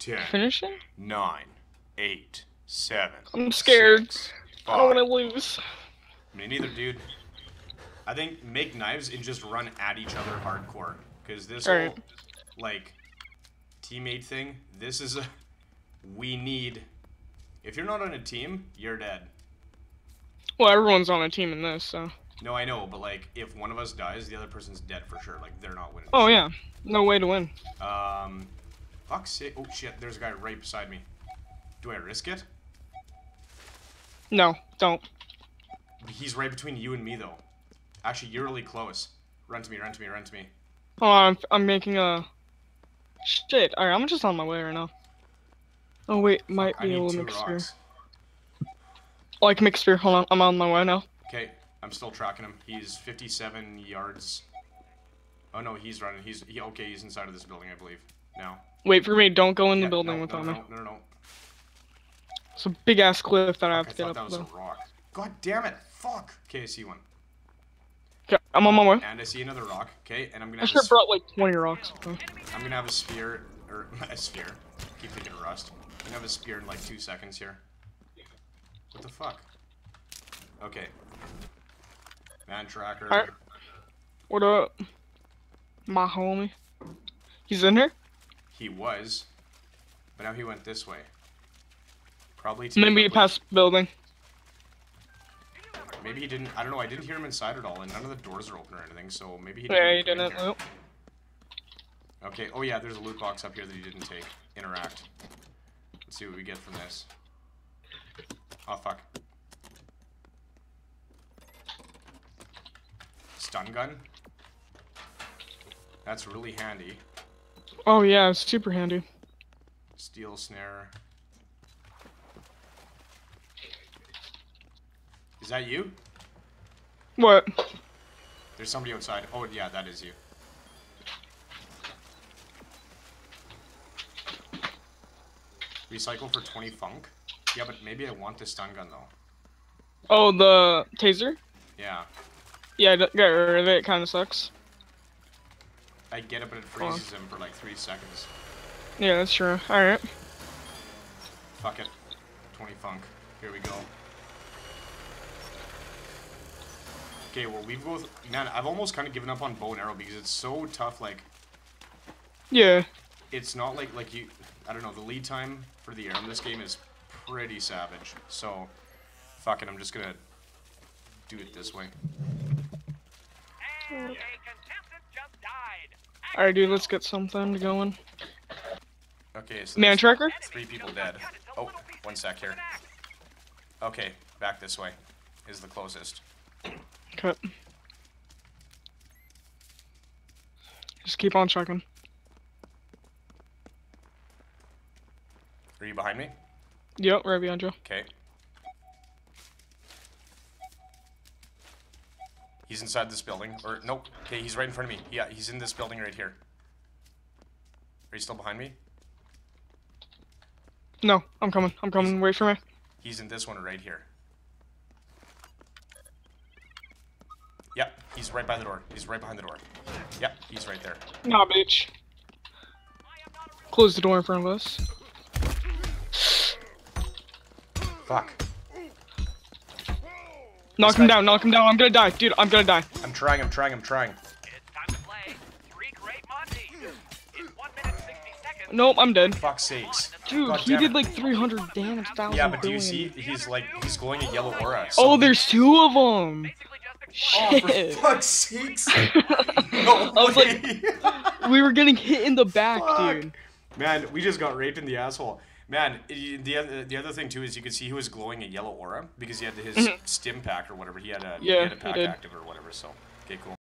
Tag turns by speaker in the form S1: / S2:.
S1: ten,
S2: Finishing?
S1: nine, eight, seven.
S2: I'm scared.
S1: six,
S2: I don't want to lose.
S1: Me neither, dude. I think make knives and just run at each other hardcore. Because this
S2: Alright.
S1: whole, like, teammate thing, this is a. We need. If you're not on a team, you're dead.
S2: Well, everyone's on a team in this, so.
S1: No, I know, but, like, if one of us dies, the other person's dead for sure. Like, they're not winning.
S2: Oh yeah, no way to win.
S1: Um. Fuck's sake. Oh, shit. There's a guy right beside me. Do I risk it?
S2: No, don't.
S1: He's right between you and me, though. Actually, you're really close. Run to me, run to me, run to me.
S2: Hold on, I'm, I'm making a. Shit. Alright, I'm just on my way right now. Oh wait, might
S1: I
S2: be able to
S1: two
S2: mix spear.
S1: rocks.
S2: Oh, I mix spear. Hold on, I'm on my way now.
S1: Okay, I'm still tracking him. He's 57 yards. Oh no, he's running. He's he, okay. He's inside of this building, I believe. Now.
S2: Wait for me. Don't go in the
S1: Yeah,
S2: building
S1: no,
S2: without
S1: no,
S2: me.
S1: no, no, no, no.
S2: It's a big ass cliff that I have
S1: I
S2: to get
S1: thought that
S2: up.
S1: was a rock. God damn it! Fuck. Okay, I see one.
S2: Okay, I'm on my way.
S1: And I see another rock. Okay, and I'm gonna
S2: I should have brought like 20 rocks. Okay.
S1: I'm gonna have a spear or a spear. Keep thinking of rust. I'm gonna have a spear in like two seconds here. What the fuck? Okay. Man tracker.
S2: Alright. What up? My homie. He's in here?
S1: He was, but now he went this way. Probably to
S2: Maybe passed building.
S1: Maybe he didn't. I don't know. I didn't hear him inside at all, and none of the doors are open or anything. So maybe he.
S2: Yeah, he
S1: even come in
S2: didn't. Nope.
S1: Okay. Oh yeah, there's a loot box up here that he didn't take. Interact. Let's see what we get from this. Oh fuck. Stun gun. That's really handy.
S2: Oh yeah, it's super handy.
S1: Steel snare. Is that you?
S2: What?
S1: There's somebody outside. Oh yeah, that is you. Recycle for 20 FUNC? Yeah, but maybe I want the stun gun though.
S2: Oh, the taser?
S1: Yeah.
S2: Yeah, get rid of it. It kind of sucks.
S1: I get it, but it
S2: on.
S1: freezes him for like 3 seconds.
S2: Yeah, that's true. All right.
S1: Fuck it. 20 FUNC. Here we go. Okay, well we've both... Man, I've almost kind of given up on bow and arrow because it's so tough, like...
S2: Yeah.
S1: it's not like like you I don't know the lead time for the arrow in this game is pretty savage so fuck it I'm just gonna do it this way
S3: And a contestant just died.
S2: All right, dude. Let's get something going.
S1: okay so
S2: Man tracker?
S1: three people dead oh one sec here okay back this way is the closest
S2: Cut. Just keep on checking.
S1: are you behind me
S2: Yep, right behind you.
S1: okay he's inside this building or nope okay he's right in front of me yeah he's in this building right here are you still behind me
S2: No, I'm coming. I'm coming. Wait for me.
S1: He's in this one right here. Yep, he's right by the door. He's right behind the door. Yep, he's right there.
S2: Nah, bitch. Close the door in front of us.
S1: Fuck.
S2: Knock him down. Knock him down. I'm gonna die, dude. I'm gonna die.
S1: I'm trying, I'm trying, I'm trying.
S3: It's time to play Three Card Monty. In 1 minute 60 seconds.
S2: Nope, I'm dead.
S1: Fuck's sakes.
S2: Dude,
S1: God
S2: he did like 300 damage. Thousand
S1: Yeah, but do you see? He's like, he's glowing a yellow aura.
S2: Oh, there's two of them.
S3: Basically just
S1: Oh, for
S2: Shit.
S1: fuck's sakes. No
S2: I was like- we were getting hit in the back,
S1: Fuck.
S2: dude.
S1: Man, we just got raped in the asshole. Man, the other the other thing too is you could see he was glowing a yellow aura because he had his stim pack or whatever. He had a
S2: Mm-hmm. Yeah,
S1: he had a pack
S2: did.
S1: active or whatever. So okay, cool.